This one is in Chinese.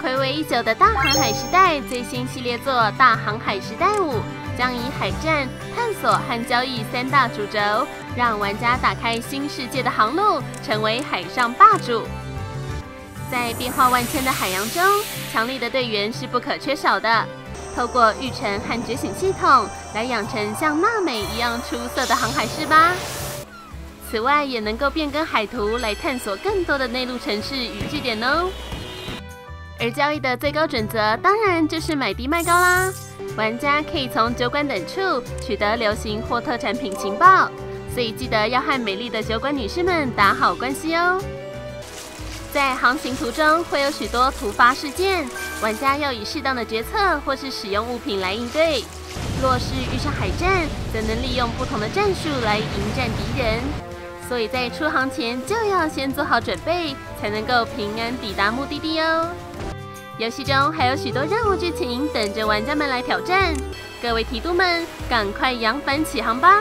暌违已久的大航海时代最新系列作《大航海时代五》将以海战、探索和交易三大主轴，让玩家打开新世界的航路，成为海上霸主。在变化万千的海洋中，强力的队员是不可缺少的。透过育成和觉醒系统，来养成像娜美一样出色的航海士吧。此外，也能够变更海图来探索更多的内陆城市与据点哦。而交易的最高准则，当然就是买低卖高啦。玩家可以从酒馆等处取得流行或特产品情报，所以记得要和美丽的酒馆女士们打好关系哦。在航行途中会有许多突发事件，玩家要以适当的决策或是使用物品来应对。若是遇上海战，则能利用不同的战术来迎战敌人。所以在出航前就要先做好准备，才能够平安抵达目的地哦。游戏中还有许多任务剧情等着玩家们来挑战，各位提督们，赶快扬帆起航吧！